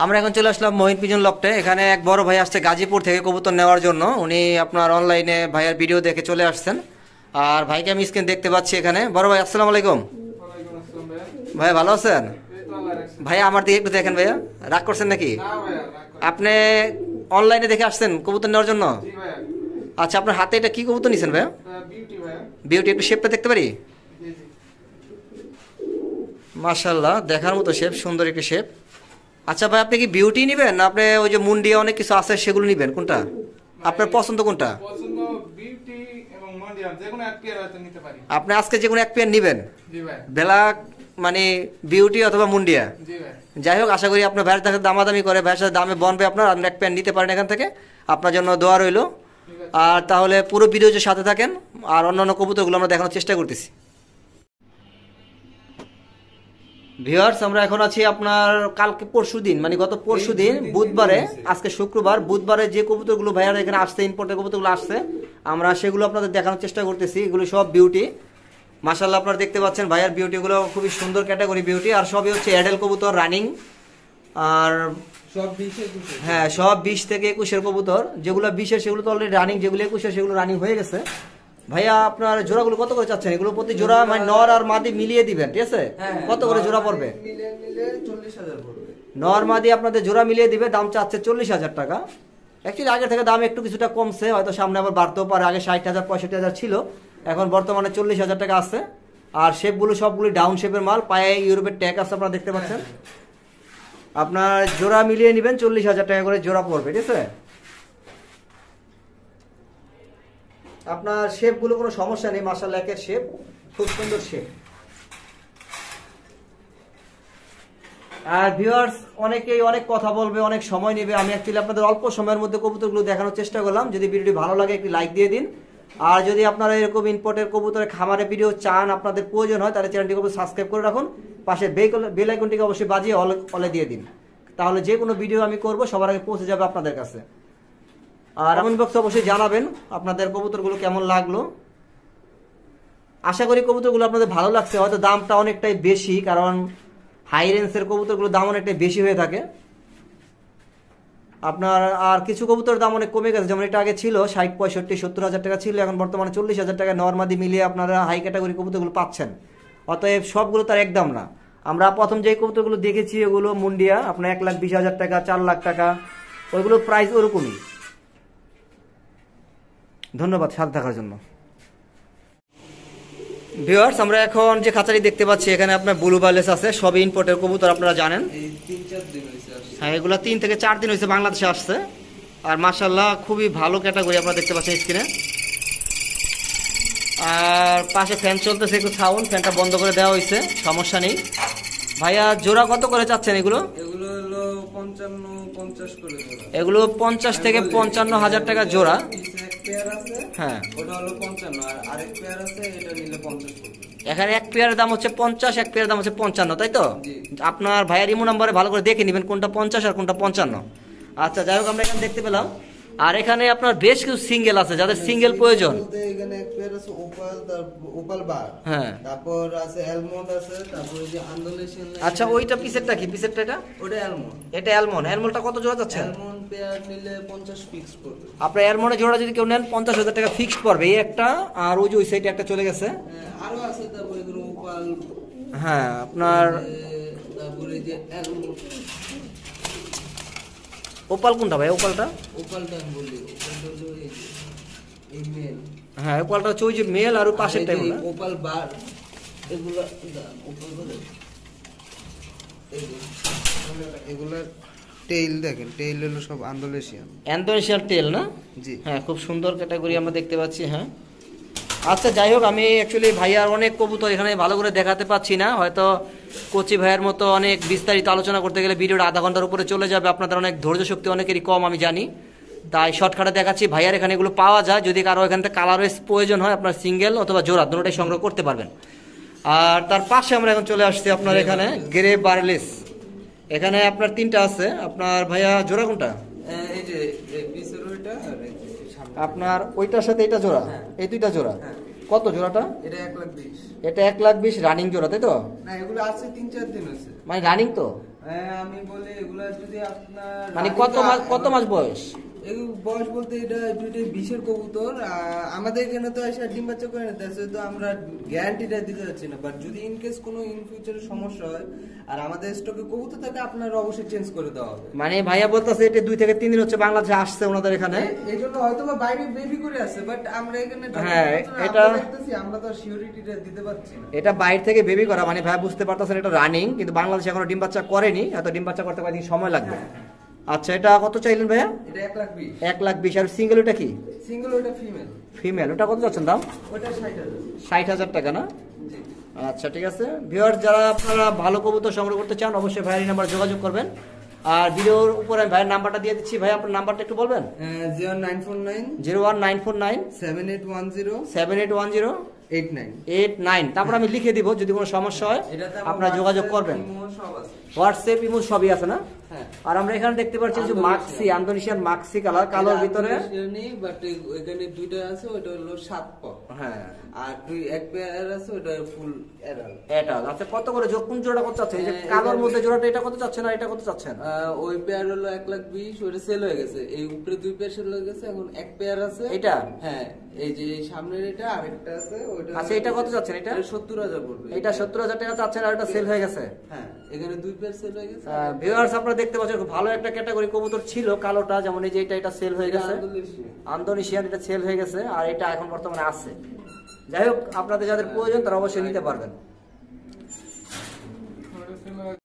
আমরা এখন চলে আসলাম মহিন পিজন লকটে এখানে এক বড় ভাই আসছে গাজীপুর থেকে কবুতর নেওয়ার জন্য। উনি আপনার অনলাইনে ভাইয়ের ভিডিও দেখে চলে আসছেন। আর ভাইকে আমি স্ক্রিন দেখতে পাচ্ছি এখানে। বড় ভাই আসসালামু আলাইকুম। ভাইয়া ভাই ভালো আছেন? এই তো আল্লাহ রাখছে ভাই আমার দিকে একটু দেখেন ভাইয়া। রাগ করছেন নাকি? ভাইয়া। আপনি অনলাইনে দেখে আসছেন কবুতর নেওয়ার জন্য? আচ্ছা আপনার হাতে এটা কি কবুতর নিছেন ভাইয়া? বিউটি ভাইয়া। একটু শেপটা দেখতে পারি? মাশাল্লাহ দেখার মতো শেপ সুন্দর একটি শেপ আচ্ছা ভাই আপনি কি বিউটি নেবেন? না আপনি ওই যে মুন্ডিয়া অনেক কিছু আছে সেগুলো নেবেন? কোনটা? আপনার পছন্দ কোনটা? পেয়ার আপনি আজকে যে কোনো এক পেয়ার নেবেন? জি ভাই। ব্ল্যাক মানে বিউটি অথবা মুন্ডিয়া জি ভাই। যাই হোক আশা করি আপনার ভাইয়ের সাথে দামাদামি করে ভাইয়ের সাথে দামে বনবে আপনার আপনি এক প্যান্ট নিতে পারেন এখান থেকে। আপনার জন্য দোয়া রইল। আর তাহলে পুরো ভিডিও যে সাথে থাকেন আর অন্যান্য কবুতরগুলো আমরা দেখানোর চেষ্টা করতেছি। ভিউয়ার্স আমরা এখন আছি আপনার কালকে পরশু দিন মানে গত পরশু দিন বুধবারে আজকে শুক্রবার বুধবারে যে কবুতরগুলো ভাইয়ার এখানে আসছে ইম্পোর্টের কবুতরগুলো আসছে আমরা সেগুলো আপনাদের দেখানোর চেষ্টা করতেছি এগুলো সব বিউটি মাসাল্লাহ আপনারা দেখতে পাচ্ছেন ভাইয়ার বিউটিগুলো খুবই সুন্দর ক্যাটাগরি বিউটি আর সবই হচ্ছে অ্যাডেল কবুতর রানিং আর সব হ্যাঁ সব বিশ থেকে একুশের কবুতর যেগুলো বিশের সেগুলো তো অলরেডি রানিং যেগুলো একুশের সেগুলো রানিং হয়ে গেছে। ভাইয়া আপনার জোড়াগুলো কত করে চাচ্ছেন? এগুলো প্রতি জোড়া মানে নর আর মাদি মিলিয়ে দিবেন ঠিক আছে? কত করে জোড়া পড়বে? নর মাদি আপনাদের জোড়া মিলিয়ে দিবে দাম চাচ্ছে চল্লিশ হাজার টাকা। অ্যাকচুয়ালি আগে থেকে দাম একটু কিছুটা কমছে হয়তো সামনে আবার বাড়তেও পারে আগে ষাট হাজার পঁয়ষট্টি হাজার ছিল এখন বর্তমানে চল্লিশ হাজার টাকা আছে। আর শেপগুলো সবগুলি ডাউন শেপের মাল পায়ে ইউরোপের ট্যাগ আছে আপনারা দেখতে পাচ্ছেন। আপনার জোড়া মিলিয়ে নেবেন চল্লিশ হাজার টাকা করে জোড়া পড়বে ঠিক আছে? আপনার শেপগুলো কোনো সমস্যা নেই মার্শাল একের শেপ খুব সুন্দর শেপ আর ভিউয়ার্স অনেকেই অনেক কথা বলবে, অনেক সময় নেবে। আমি অ্যাকচুয়ালি আপনাদের অল্প সময়ের মধ্যে কবুতরগুলো দেখানোর চেষ্টা করলাম। যদি ভিডিওটি ভালো লাগে, একটি লাইক দিয়ে দিন। আর যদি আপনারা এরকম ইম্পোর্টের কবুতরের খামারে ভিডিও চান, আপনাদের প্রয়োজন হয়, তাহলে চ্যানেলটি সাবস্ক্রাইব করে রাখুন। পাশে বেল আইকনটিকে অবশ্যই বাজিয়ে অলে দিয়ে দিন। তাহলে যে কোনো ভিডিও আমি করব, সবার আগে পৌঁছে যাবে আপনাদের কাছে। আর কমেন্ট বক্সে অবশ্যই জানাবেন আপনাদের কবুতরগুলো কেমন লাগল। আশা করি কবুতরগুলো আপনাদের ভালো লাগছে, হয়তো দামটা অনেকটাই বেশি, কারণ হাই রেঞ্জের কবুতরগুলোর দাম অনেকটাই বেশি হয়ে থাকে। আপনার আর কিছু কবুতরের দাম অনেক কমে গেছে, যেমন এটা আগে ছিল ষাট, পঁয়ষট্টি, সত্তর হাজার টাকা ছিল, এখন বর্তমানে চল্লিশ হাজার টাকা, নর্মাদি মিলিয়ে আপনারা হাই ক্যাটাগরি কবুতরগুলো পাচ্ছেন। অতএব সবগুলো তার একদম না। আমরা প্রথম যে কবুতরগুলো দেখেছি ওগুলো মুন্ডিয়া, আপনার এক লাখ বিশ হাজার টাকা, চার লাখ টাকা ওইগুলো প্রাইস ওরকমই। ধন্যবাদ সাথে থাকার জন্য। ভিউয়ার্স আমরা এখন যে খাঁচারি দেখতে পাচ্ছি এখানে আপনার ব্লু বাইলেস আছে সবই ইম্পোর্টের কবুতর আপনারা জানেন। হ্যাঁ এগুলো তিন থেকে চার দিন হয়েছে বাংলাদেশে আসছে। আর মার্শাল্লাহ খুবই ভালো ক্যাটাগরি আপনারা দেখতে পাচ্ছেন স্ক্রিনে আর পাশে ফ্যান চলতেছে একটু সাউন্ড ফ্যানটা বন্ধ করে দেওয়া হয়েছে সমস্যা নেই। ভাইয়া জোড়া কত করে চাচ্ছেন এগুলো? এগুলো পঞ্চাশ থেকে পঞ্চান্ন হাজার টাকা জোড়া। হ্যাঁ। ওটা হলো পঞ্চান্ন আর আরেক পেয়ার আছে এটা নিলে পঞ্চাশ এখানে এক পেয়ারের দাম হচ্ছে পঞ্চাশ এক পেয়ারের দাম হচ্ছে পঞ্চান্ন তাই তো? আপনার ভাইয়ের ইমো নাম্বারে ভালো করে দেখে নেবেন কোনটা পঞ্চাশ আর কোনটা পঞ্চান্ন। আচ্ছা যাই হোক আমরা এখানে দেখতে পেলাম। আর এখানে আপনার বেশ কিছু সিঙ্গেল আছে যাদের সিঙ্গেল প্রয়োজন। এখানে এক পেয়ার আছে ওপাল তারপর ওপাল বার হ্যাঁ। তারপর আছে অ্যালমন্ড আছে তারপরে যে আন্দোলেশন আচ্ছা ওইটা পিসেরটা কি? পিসেরটা এটা? ওটা অ্যালমন্ড এটা অ্যালমন্ড অ্যালমন্ডটা কত জোড়া অ্যালমন্ড পেয়ার নিলে পড়বে। আপনার অ্যালমন্ডের জোড়া যদি কেউ নেন পঞ্চাশ হাজার টাকা ফিক্সড পড়বে। এই একটা আর ওই যে ওই সাইডে একটা চলে গেছে। হ্যাঁ, আরও আছে তারপরে এগুলো ওপাল হ্যাঁ আপনার তারপরে যে অ্যালমন্ড ওপাল কোনটা ভাই ওপালটা? ওপালটা আমি ওপালটা হলো এই যে এই মেল হ্যাঁ ওপালটা হচ্ছে ওই যে মেল আর পাশের টাইম ওপাল বার এগুলা ওপাল বলে টেইল দেখেন টেইল হলো সব আন্দোলেশিয়ান। অ্যান্থোনেশিয়াল টেল না? জি। হ্যাঁ খুব সুন্দর ক্যাটাগরি আমরা দেখতে পাচ্ছি হ্যাঁ। আচ্ছা যাই হোক আমি অ্যাকচুয়ালি ভাইয়ার অনেক কবুতর এখানে ভালো করে দেখাতে পাচ্ছি না। হয়তো কোচি ভাইয়ের মতো অনেক বিস্তারিত আলোচনা করতে গেলে ভিডিওটা আধা ঘণ্টার উপরে চলে যাবে। আপনাদের অনেক ধৈর্য শক্তি অনেকেরই কম আমি জানি। তাই শর্টকাটে দেখাচ্ছি। ভাইয়ার এখানে এগুলো পাওয়া যায়। যদি কারও এখান থেকে কালার প্রয়োজন হয় আপনার সিঙ্গেল অথবা জোড়া দুটোটাই সংগ্রহ করতে পারবেন। আর তার পাশে আমরা এখন চলে আসছি আপনার এখানে গ্রে বার্লেস এখানে আপনার তিনটা আছে। আপনার ভাইয়া জোড়া কোনটা এই যে এই পিসের ওইটা আর এই যে সামনে আপনার ওইটার সাথে এটা জোড়া? হ্যাঁ। এই দুইটা জোড়া? হ্যাঁ। কত জোড়াটা? এটা এক লাখ বিশ। এটা এক লাখ বিশ রানিং জোড়া তাই তো? না এগুলো আছে তিন চার দিন আছে মানে রানিং তো? হ্যাঁ, আমি বলি এগুলা যদি আপনার মানে কত মাস কত মাস বয়স? বয়স বলতে এটা দুইটা বিশের কবুতর আমাদের এখানে তো এসে ডিম বাচ্চা করে নিতে আসে তো আমরা গ্যারান্টিটা দিতে যাচ্ছি না। বাট যদি ইন কেস কোনো ইন ফিউচারে সমস্যা হয় আর আমাদের স্টকে কবুতর থাকে আপনারা অবশ্যই চেঞ্জ করে দেওয়া হবে। মানে ভাইয়া বলতেছে এটা দুই থেকে তিন দিন হচ্ছে বাংলাদেশে আসছে ওনাদের এখানে। এই- জন্য হয়তো বা বাইরে বেবি করে আছে বাট আমরা এখানে হ্যাঁ, এটা- আমরা তো সিওরিটিটা দিতে পারছি না। এটা বাইরে থেকে বেবি করা মানে ভাইয়া বুঝতে পারতেছেন এটা রানিং কিন্তু বাংলাদেশে এখনও ডিম বাচ্চা করেনি এত ডিম বাচ্চা করতে কয়েকদিন সময় লাগবে। আচ্ছা এটা কত চাইলেন ভাইয়া? এটা এক লাখ বিশ। এক লাখ বিশ। আর সিঙ্গেল ওটা কি? সিঙ্গেল ওটা ফিমেল ফিমেল ওটা কত যাচ্ছেন দাম? ওটা ষাট হাজার। ষাট হাজার টাকা না? জি। আচ্ছা ঠিক আছে। ভিউয়ার যারা আপনারা ভালো কবুতর সংগ্রহ করতে চান অবশ্যই ভাইয়ের নাম্বার যোগাযোগ করবেন। আর ভিডিওর উপরে আমি ভাইয়ের নাম্বারটা দিয়ে দিচ্ছি। ভাই আপনার নাম্বারটা একটু বলবেন? Zero one nine four nine seven eight one zero seven eight one zero eight nine. Eight nine. তারপর আমি লিখে দিব যদি কোনো সমস্যা হয় আপনারা যোগাযোগ করবেন। সব আছে। হোয়াটসঅ্যাপ ইমো সবই আছে না? হ্যাঁ। আর আমরা এখানে দেখতে পাচ্ছি যে মাক্সি আন্দোনেশিয়ান মাক্সি কালার কালোর ভিতরে। বাট এখানে দুইটা আছে ওটা হলো সাত প হ্যাঁ। আর দুই এক পেয়ার আছে ওটা ফুল এরাল এটা আচ্ছা কত করে? জো- কোন জোড়াটা কত চাচ্ছেন এই যে হ্যাঁ, কালোর মধ্যে জোড়াটা এটা কত চাচ্ছেন আর এটা কত চাচ্ছেন? ওই পেয়ার হলো এক লাখ বিশ ওটা সেল হয়ে গেছে। এই উপরে দুই পেয়ার সেল হয়ে গেছে এখন এক পেয়ার আছে। এটা? হ্যাঁ এই যে সামনের এটা আরেকটা আছে ওইটা আচ্ছা, এটা কত চাচ্ছেন এটা? সত্তর হাজার পড়বে। এটা সত্তর হাজার টাকা চাচ্ছেন আর এটা সেল হয়ে গেছে? হ্যাঁ এখানে দুই ভিউয়ার্স আপনারা দেখতে পাচ্ছেন খুব ভালো একটা ক্যাটাগরি কবুতর ছিল কালোটা যেমন এই যে এটা এটা সেল হয়ে গেছে। আন্দোনেশিয়ান এটা সেল হয়ে গেছে আর এটা এখন বর্তমানে আছে। যাই হোক আপনাদের যাদের প্রয়োজন তারা অবশ্যই নিতে পারবেন।